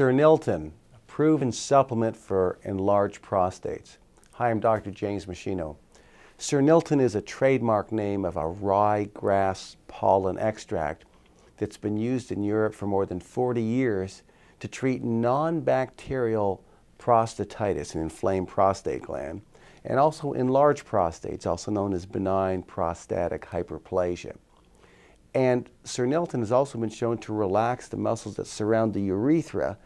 Cernilton, a proven supplement for enlarged prostates. Hi, I'm Dr. James Meschino. Cernilton is a trademark name of a ryegrass pollen extract that's been used in Europe for more than 40 years to treat non-bacterial prostatitis, an inflamed prostate gland, and also enlarged prostates, also known as benign prostatic hyperplasia. And Cernilton has also been shown to relax the muscles that surround the urethra,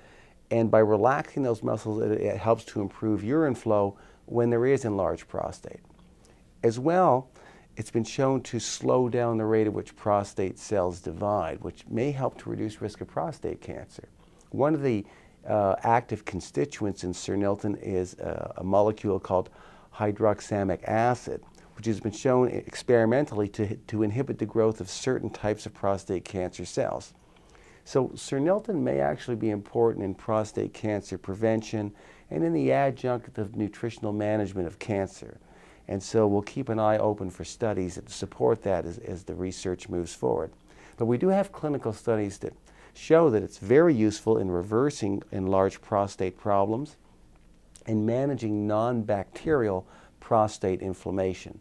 and by relaxing those muscles, it, it helps to improve urine flow when there is enlarged prostate. As well, it's been shown to slow down the rate at which prostate cells divide, which may help to reduce risk of prostate cancer. One of the uh, active constituents in Cernilton is uh, a molecule called hydroxamic acid, which has been shown experimentally to, to inhibit the growth of certain types of prostate cancer cells. So Cernilton may actually be important in prostate cancer prevention and in the adjunct of nutritional management of cancer. And so we'll keep an eye open for studies that support that as, as the research moves forward. But we do have clinical studies that show that it's very useful in reversing enlarged prostate problems and managing non-bacterial prostate inflammation.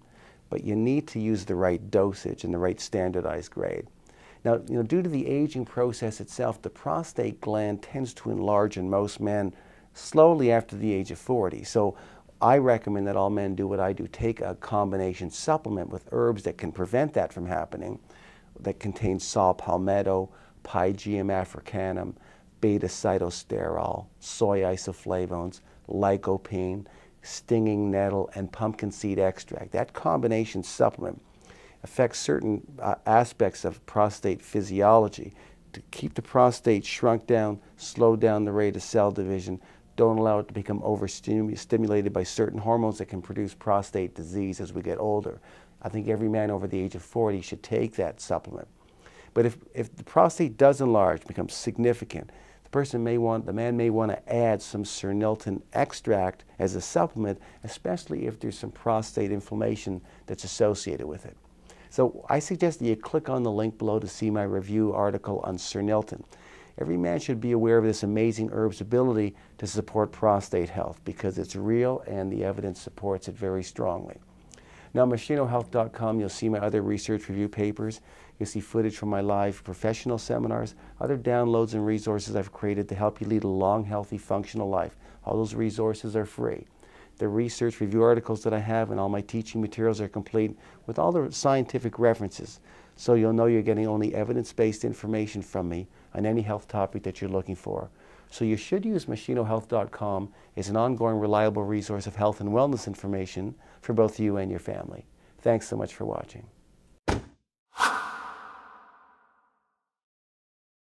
But you need to use the right dosage and the right standardized grade. Now, you know, due to the aging process itself, the prostate gland tends to enlarge in most men slowly after the age of 40. So I recommend that all men do what I do, take a combination supplement with herbs that can prevent that from happening, that contains saw palmetto, Pygeum africanum, beta sitosterol, soy isoflavones, lycopene, stinging nettle, and pumpkin seed extract. That combination supplement affects certain uh, aspects of prostate physiology to keep the prostate shrunk down, slow down the rate of cell division, don't allow it to become overstimulated by certain hormones that can produce prostate disease as we get older. I think every man over the age of 40 should take that supplement. But if, if the prostate does enlarge, becomes significant, person may want, the man may want to add some Cernilton extract as a supplement, especially if there's some prostate inflammation that's associated with it. So I suggest that you click on the link below to see my review article on Cernilton. Every man should be aware of this amazing herb's ability to support prostate health because it's real and the evidence supports it very strongly. Now, meschinohealth.com, you'll see my other research review papers. You'll see footage from my live professional seminars, other downloads and resources I've created to help you lead a long, healthy, functional life. All those resources are free. The research review articles that I have and all my teaching materials are complete with all the scientific references. So you'll know you're getting only evidence-based information from me on any health topic that you're looking for. So you should use meschinohealth.com as an ongoing reliable resource of health and wellness information for both you and your family. Thanks so much for watching.